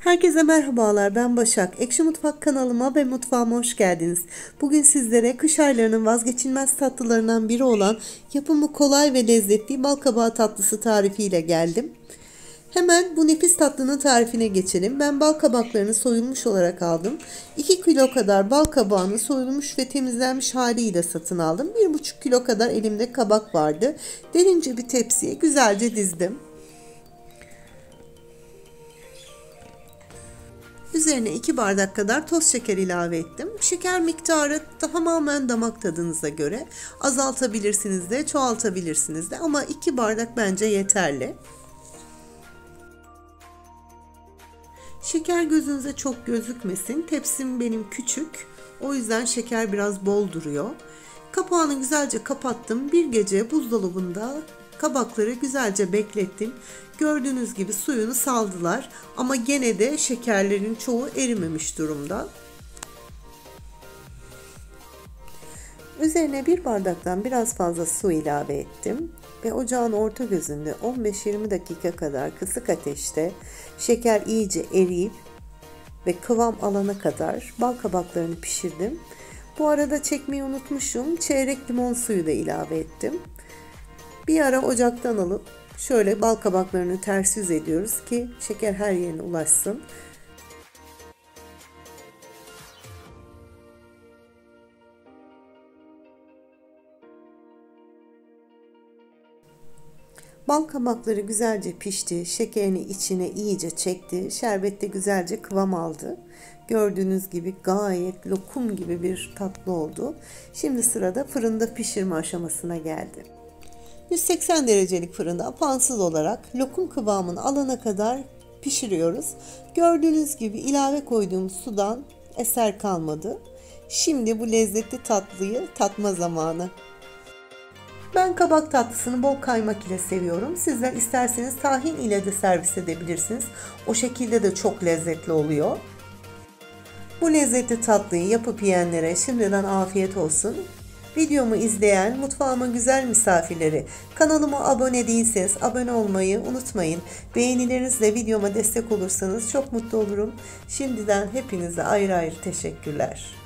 Herkese merhabalar ben Başak. Ekşi Mutfak kanalıma ve mutfağıma hoş geldiniz. Bugün sizlere kış aylarının vazgeçilmez tatlılarından biri olan yapımı kolay ve lezzetli bal kabağı tatlısı tarifiyle geldim. Hemen bu nefis tatlının tarifine geçelim. Ben bal kabaklarını soyulmuş olarak aldım. 2 kilo kadar bal kabağını soyulmuş ve temizlenmiş haliyle satın aldım. 1,5 kilo kadar elimde kabak vardı. Derince bir tepsiye güzelce dizdim. Üzerine 2 bardak kadar toz şeker ilave ettim. Şeker miktarı tamamen damak tadınıza göre azaltabilirsiniz de çoğaltabilirsiniz de ama 2 bardak bence yeterli. Şeker gözünüze çok gözükmesin. Tepsim benim küçük. O yüzden şeker biraz bol duruyor. Kapağını güzelce kapattım. Bir gece buzdolabında kabakları güzelce beklettim. Gördüğünüz gibi suyunu saldılar ama gene de şekerlerin çoğu erimemiş durumda. Üzerine bir bardaktan biraz fazla su ilave ettim ve ocağın orta gözünde 15-20 dakika kadar kısık ateşte şeker iyice eriyip ve kıvam alana kadar bal kabaklarını pişirdim. Bu arada çekmeyi unutmuşum. Çeyrek limon suyu da ilave ettim. Bir ara ocaktan alıp şöyle bal kabaklarını ters yüz ediyoruz ki şeker her yerine ulaşsın. Bal kabakları güzelce pişti. Şekerini içine iyice çekti. Şerbette güzelce kıvam aldı. Gördüğünüz gibi gayet lokum gibi bir tatlı oldu. Şimdi sırada fırında pişirme aşamasına geldi. 180 derecelik fırında apansız olarak lokum kıvamını alana kadar pişiriyoruz. Gördüğünüz gibi ilave koyduğum sudan eser kalmadı. Şimdi bu lezzetli tatlıyı tatma zamanı. Ben kabak tatlısını bol kaymak ile seviyorum. Sizler isterseniz tahin ile de servis edebilirsiniz. O şekilde de çok lezzetli oluyor. Bu lezzetli tatlıyı yapıp yiyenlere şimdiden afiyet olsun. Videomu izleyen mutfağımın güzel misafirleri kanalıma abone değilseniz abone olmayı unutmayın. Beğenilerinizle videoma destek olursanız çok mutlu olurum. Şimdiden hepinize ayrı ayrı teşekkürler.